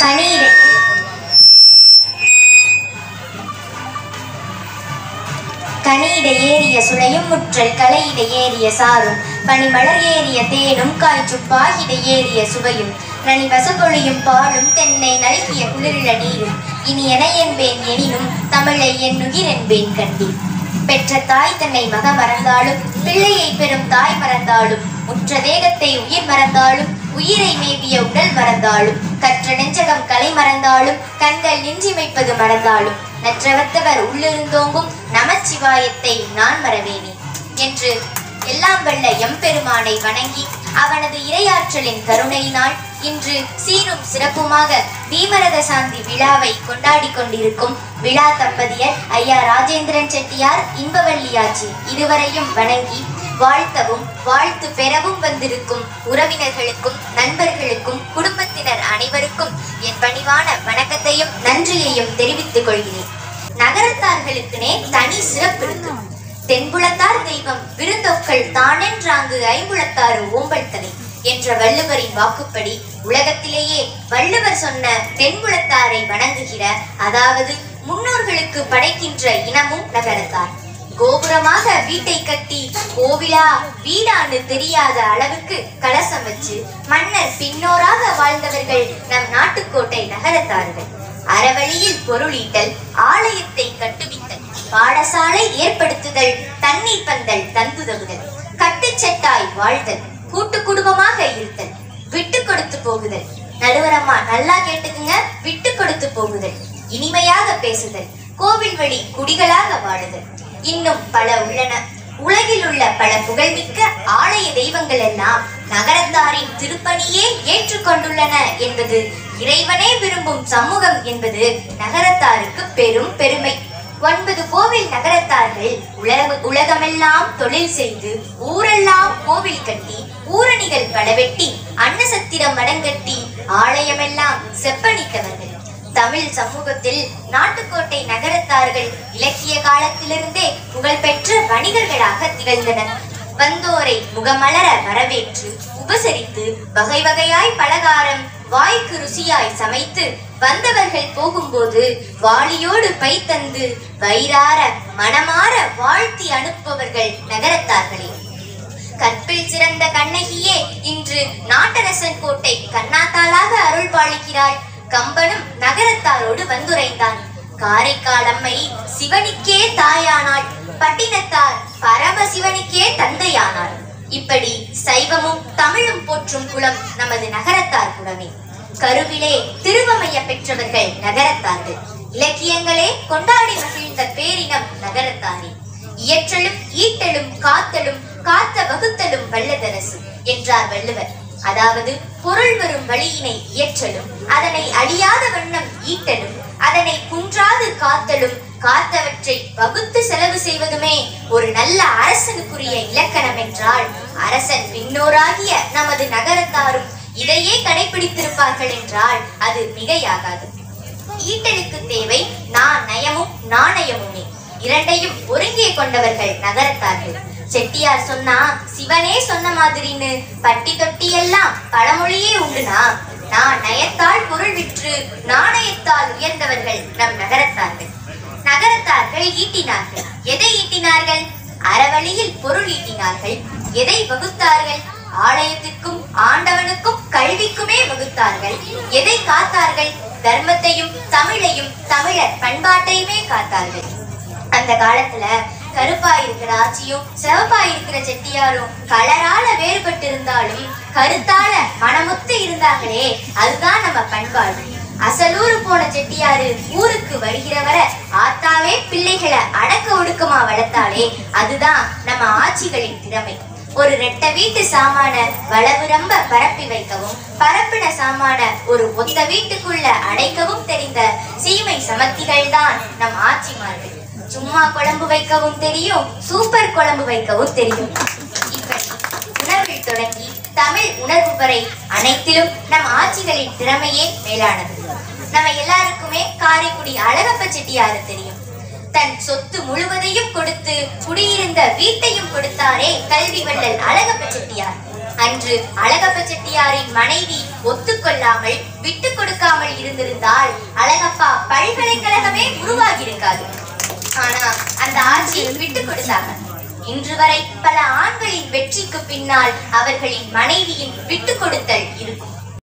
கணீரை. கனியிட ஏறிய சுளையும் முற்றல் கலையிட ஏறிய சாரும் பனிமலர் ஏறிய தேனும் காய்ச்சும் காய்ச்சுப்பாகிட ஏறிய சுவையும் நனி வசப்பொழியும் பாலும் தென்னை நல்கிய குளிரில நீரும் இனி என என்பேன் எனினும் தமிழை என்னுயிர் என்பேன் கண்டேன் பெற்ற தாய் தன்னை மக மறந்தாலும் பிள்ளையை பெறும் தாய் மறந்தாலும் உற்ற தேகத்தை உயிர் மறந்தாலும் உயிரை மேவிய உடல் மறந்தாலும் கற்ற நெஞ்சகம் கலை மறந்தாலும் கண்கள் நின்றிமைப்பது மறந்தாலும் நற்றவத்தவர் உள்ளிருந்தோங்கும் நமச்சிவாயத்தை நான் மறவேனே என்று எல்லாம் வல்ல எம்பெருமானை வணங்கி அவனது இரையாற்றலின் கருணையினால் இன்று சீரும் சிறப்புமாக பீமரத சாந்தி விழாவை கொண்டாடி கொண்டிருக்கும் விழா தம்பதியர் ஐயா ராஜேந்திரன் செட்டியார் இன்பவல்லியாச்சி இருவரையும் வணங்கி வாழ்த்தவும் வாழ்த்து பெறவும் வந்திருக்கும் உறவினர்களுக்கும் நண்பர்களுக்கும் குடும்பத்தினர் அனைவருக்கும் என் பணிவான வணக்கத்தையும் நன்றியையும் தெரிவித்துக் கொள்கிறேன். நகரத்தார்களுக்குனே தனி சிறப்பு இருக்கு. தென்புலத்தார் தெய்வம் விருந்தொக்கள் தானென்றாங்கு ஐம்புலத்தாறு ஓம்பல் தலை என்ற வள்ளுவரின் வாக்குப்படி உலகத்திலேயே வள்ளுவர் சொன்ன தென்புலத்தாரை வணங்குகிற அதாவது முன்னோர்களுக்கு படைக்கின்ற இனமும் நகரத்தார். கோபுரமாக வீட்டை கட்டி கோவிலா வீடான்னு தெரியாத அளவுக்கு கலசம் வச்சு மன்னர் பின்னோராக வாழ்ந்தவர்கள் நம் நாட்டுக்கோட்டை நகரத்தார்கள். அறவழியில் பொருளீட்டல் ஆலயத்தை கட்டுவித்தல் பாடசாலை ஏற்படுத்துதல் தண்ணீர் பந்தல் தந்துதவுதல் கட்டுச்சட்டாய் வாழ்தல் கூட்டு குடும்பமாக இருத்தல் விட்டு கொடுத்து போகுதல். நடுவரம்மா நல்லா கேட்டுக்குங்க. விட்டு கொடுத்து போகுதல் இனிமையாக பேசுதல் கோவில் வழி குடிகளாக வாழுதல். புகழ்மிக்க ஆலய தெய்வங்கள் எல்லாம் நகரத்தாரின் திருப்பணியே ஏற்றுக்கொண்டுள்ளன என்பது இறைவனே விரும்பும் சமூகம் என்பது நகரத்தாருக்கு பெரும் பெருமை. ஒன்பது கோவில் நகரத்தார்கள் உலக உலகமெல்லாம் தொழில் செய்து ஊரெல்லாம் கோவில் கட்டி ஊரணிகள் பலவெட்டி அன்னசத்திரம் மடங்கட்டி ஆலயமெல்லாம் செப்பனித்தவர்கள். தமிழ் சமூகத்தில் நாட்டுக்கோட்டை நகரத்தார்கள் இலக்கிய காலத்திலிருந்தே புகழ்பெற்ற வணிகர்களாக திகழ்ந்தனர். வந்தோரை முகமலர வரவேற்று உபசரித்து வகை வகையாய் பலகாரம் வாய்க்கு ருசியாய் சமைத்து வந்தவர்கள் போகும்போது வாளியோடு பை தந்து வயிறார மனமாற வாழ்த்தி அனுப்புபவர்கள் நகரத்தார்களே. கற்பில் சிறந்த கண்ணகியே இன்று நாட்டரசன் கோட்டை கண்ணாத்தாளாக அருள் பாலிக்கிறாள் கம்பனும் நகரத்தாரோடு வந்துரைந்தான். காரைக்கால் அம்மை சிவனுக்கே தாயானாள். பட்டினத்தார் பரமசிவனுக்கே தந்தையானார். இப்படி சைவமும் தமிழும் போற்றும் குலம் நமது நகரத்தார் குலமே கருவிலே திருவமைய பெற்றவர்கள் நகரத்தார்கள். இலக்கியங்களே கொண்டாடி மகிழ்ந்த பேரினம் நகரத்தாரே. இயற்றலும் ஈட்டலும் காத்தலும் காத்த வகுத்தலும் வல்லதரசு என்றார் வள்ளுவர். அதாவது பொருள் வரும் வழியினை இயற்றலும் அதனை அழியாத வண்ணம் ஈட்டலும் அதனை குன்றாது காத்தலும் காத்தவற்றை வகுத்து செலவு செய்வதுமே ஒரு நல்ல அரசனுக்குரிய இலக்கணம் என்றால் அரசன் பின்னோராகிய நமது நகரத்தாரும் இதையே கடைபிடித்திருப்பார்கள் என்றால் அது மிகையாகாது. ஈட்டனுக்கு தேவை நான் நயமும் நாணயமுமே. இரண்டையும் ஒருங்கே கொண்டவர்கள் நகரத்தார்கள். செட்டியார் சொன்னா சிவனே சொன்ன மாதிரின்னு பட்டி தொட்டி எல்லாம் பழமொழியே உண்டுனா நான் நயத்தால் பொருள் விற்று நாணயத்தால் உயர்ந்தவர்கள் நம் நகரத்தார்கள். நகரத்தார்கள் ஈட்டினார்கள். எதை ஈட்டினார்கள்? அறவழியில் பொருள் ஈட்டினார்கள். எதை வகுத்தார்கள்? ஆலயத்திற்கும் ஆண்டவனுக்கும் கல்விக்குமே வகுத்தார்கள். எதை காத்தார்கள்? தர்மத்தையும் தமிழையும் தமிழர் பண்பாட்டையுமே காத்தார்கள். அந்த காலத்துல கருப்பா இருக்கிற ஆட்சியும் சிவப்பா இருக்கிற செட்டியாரும் கலரால வேறுபட்டு இருந்தாலும் கருத்தால மனமுத்து இருந்தாங்களே அதுதான் நம்ம பண்பாடு. அசலூரு போன செட்டியாரு ஊருக்கு வருகிறவர ஆத்தாவே பிள்ளைகளை அடக்க ஒடுக்கமா வளர்த்தாலே அதுதான் நம்ம ஆட்சிகளின் திறமை. ஒரு ரெட்ட வீட்டு சாமான வளவு ரொம்ப பரப்பி வைக்கவும் பரப்பின சாமான ஒரு ஒத்த வீட்டுக்குள்ள அடைக்கவும் தெரிந்த சீமை சமத்திகள் தான் நம் ஆட்சிமார்கள். சும்மா குழம்பு வைக்கவும் தெரியும் சூப்பர் குழம்பு வைக்கவும் தெரியும். உணர்வில் உணவில் தொடங்கி தமிழ் உணர்வு வரை அனைத்திலும் நம் ஆட்சிகளின் திறமையே மேலானது. நம்ம எல்லாருக்குமே காரைக்குடி அழகப்ப செட்டியாரு தெரியும். தன் சொத்து முழுவதையும் கொடுத்து குடியிருந்த வீட்டையும் கொடுத்தாரே கல்வி வள்ளல் அழகப்ப செட்டியார். அன்று அழகப்ப செட்டியாரின் மனைவி ஒத்துக்கொள்ளாமல் விட்டு கொடுக்காமல் இருந்திருந்தால் அழகப்பா பல்கலைக்கழகமே உருவாகி இருக்காது ஆனா அந்த ஆட்சி விட்டு கொடுத்தாங்க. இன்று வரை பல ஆண்களின் வெற்றிக்கு பின்னால் அவர்களின் மனைவியின் விட்டு கொடுத்தல் இருக்கும்.